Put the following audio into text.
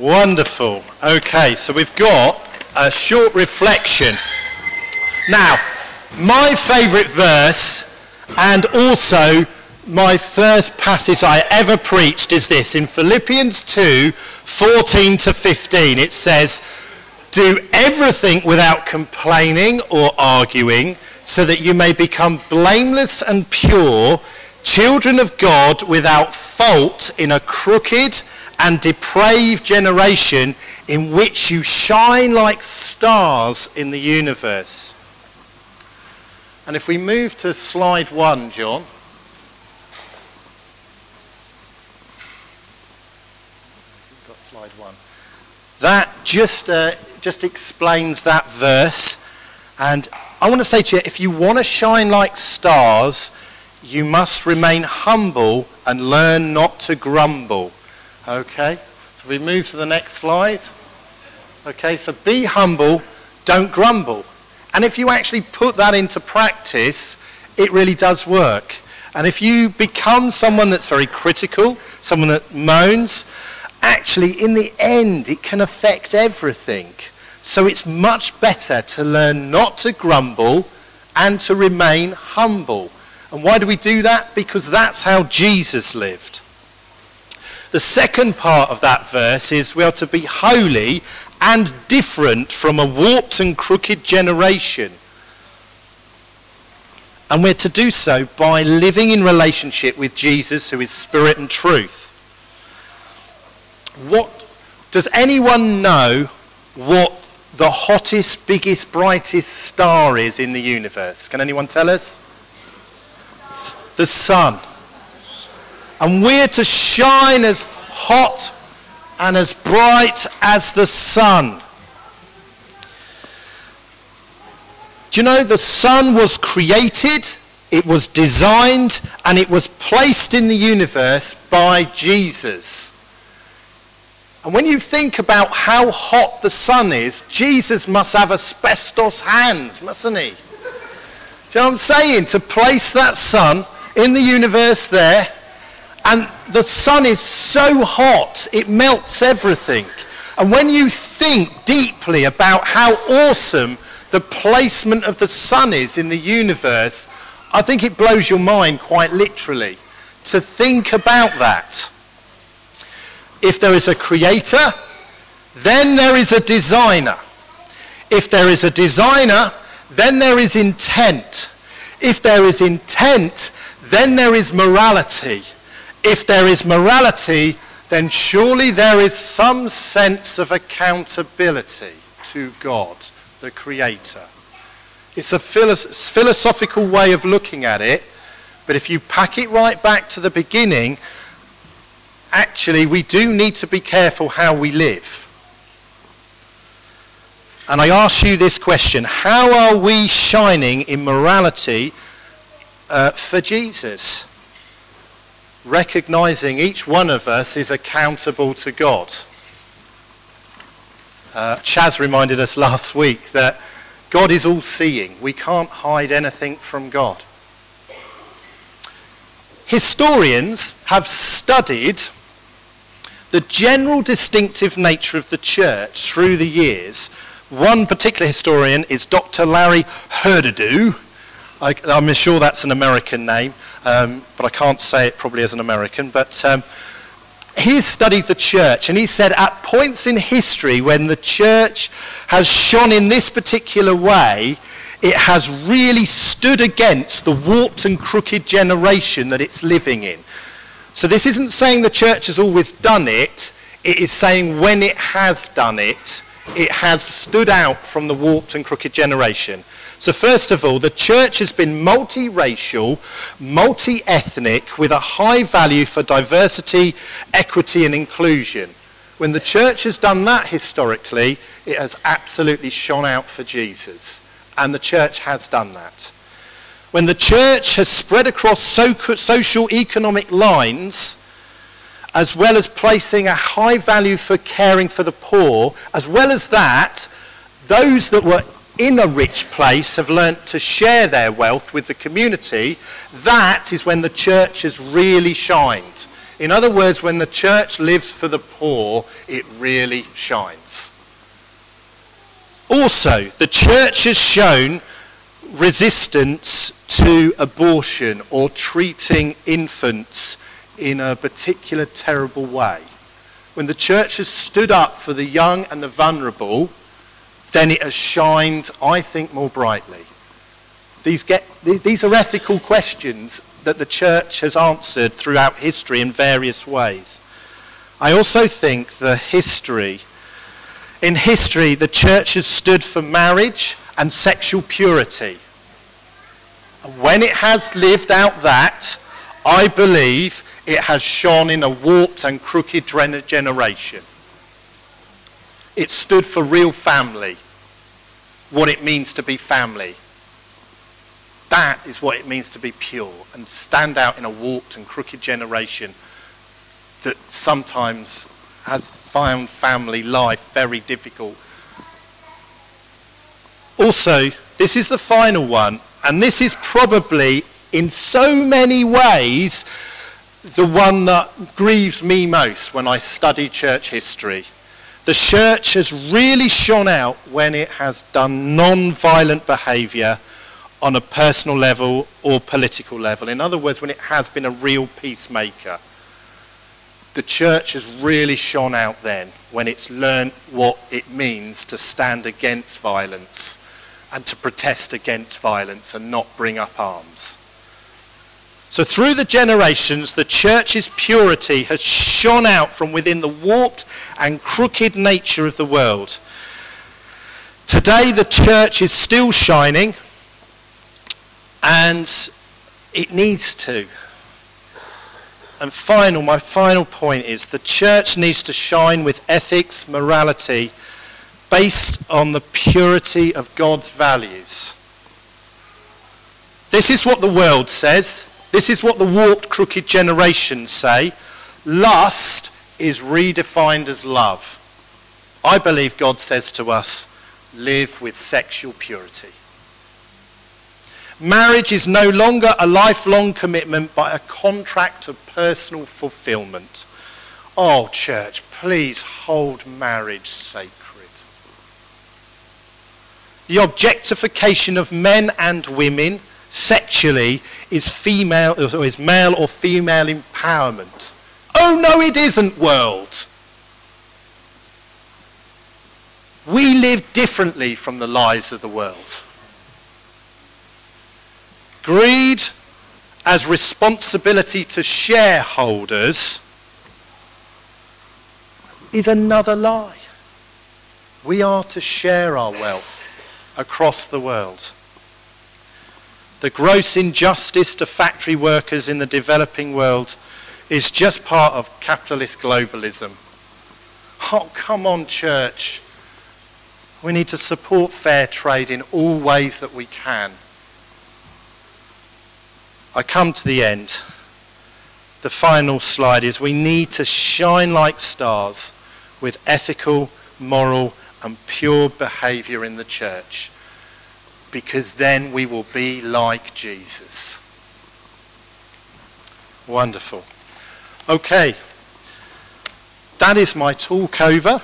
Wonderful. Okay, so we've got a short reflection. Now, my favourite verse and also my first passage I ever preached is this in Philippians 2 14 to 15. It says, Do everything without complaining or arguing, so that you may become blameless and pure, children of God without fault in a crooked and depraved generation in which you shine like stars in the universe. And if we move to slide one, John. Got slide one. That just, uh, just explains that verse. And I want to say to you, if you want to shine like stars, you must remain humble and learn not to grumble. Okay? So we move to the next slide. Okay, so be humble, don't grumble. And if you actually put that into practice, it really does work. And if you become someone that's very critical, someone that moans, actually, in the end, it can affect everything. So it's much better to learn not to grumble and to remain humble. And why do we do that? Because that's how Jesus lived. The second part of that verse is we are to be holy and different from a warped and crooked generation. And we're to do so by living in relationship with Jesus, who is spirit and truth. What does anyone know what the hottest, biggest, brightest star is in the universe? Can anyone tell us? It's the sun. And we're to shine as hot and as bright as the sun. Do you know the sun was created, it was designed, and it was placed in the universe by Jesus? And when you think about how hot the sun is, Jesus must have asbestos hands, mustn't he? Do you know what I'm saying? To place that sun in the universe there, and the sun is so hot, it melts everything. And when you think deeply about how awesome the placement of the sun is in the universe, I think it blows your mind quite literally to think about that. If there is a creator, then there is a designer. If there is a designer, then there is intent. If there is intent, then there is morality. If there is morality, then surely there is some sense of accountability to God, the Creator. It's a philosophical way of looking at it, but if you pack it right back to the beginning, actually we do need to be careful how we live. And I ask you this question How are we shining in morality uh, for Jesus? Recognizing each one of us is accountable to God. Uh, Chaz reminded us last week that God is all seeing. We can't hide anything from God. Historians have studied the general distinctive nature of the church through the years. One particular historian is Dr. Larry Hurtado. I, am sure that's an American name um, but I can't say it probably as an American. But um, he studied the church, and he said at points in history when the church has shone in this particular way, it has really stood against the warped and crooked generation that it's living in. So this isn't saying the church has always done it. It is saying when it has done it, it has stood out from the warped and crooked generation. So, first of all, the church has been multiracial, multi ethnic, with a high value for diversity, equity, and inclusion. When the church has done that historically, it has absolutely shone out for Jesus. And the church has done that. When the church has spread across social economic lines, as well as placing a high value for caring for the poor, as well as that, those that were in a rich place have learnt to share their wealth with the community, that is when the church has really shined. In other words, when the church lives for the poor, it really shines. Also, the church has shown resistance to abortion or treating infants in a particular terrible way. When the church has stood up for the young and the vulnerable, then it has shined, I think, more brightly. These, get, these are ethical questions that the church has answered throughout history in various ways. I also think the history, in history, the church has stood for marriage and sexual purity. And when it has lived out that, I believe it has shone in a warped and crooked generation. It stood for real family, what it means to be family. That is what it means to be pure and stand out in a warped and crooked generation that sometimes has found family life very difficult. Also, this is the final one, and this is probably in so many ways the one that grieves me most when I study church history. The church has really shone out when it has done non-violent behaviour on a personal level or political level. In other words, when it has been a real peacemaker. The church has really shone out then when it's learned what it means to stand against violence and to protest against violence and not bring up arms. So through the generations, the church's purity has shone out from within the warped and crooked nature of the world. Today, the church is still shining, and it needs to. And final, my final point is the church needs to shine with ethics, morality, based on the purity of God's values. This is what the world says. This is what the warped, crooked generations say. Lust is redefined as love. I believe God says to us, live with sexual purity. Marriage is no longer a lifelong commitment but a contract of personal fulfillment. Oh, church, please hold marriage sacred. The objectification of men and women sexually is female or is male or female empowerment. Oh no it isn't world. We live differently from the lives of the world. Greed as responsibility to shareholders is another lie. We are to share our wealth across the world. The gross injustice to factory workers in the developing world is just part of capitalist globalism. Oh, come on, church. We need to support fair trade in all ways that we can. I come to the end. The final slide is we need to shine like stars with ethical, moral, and pure behavior in the church because then we will be like Jesus. Wonderful. Okay, that is my talk over.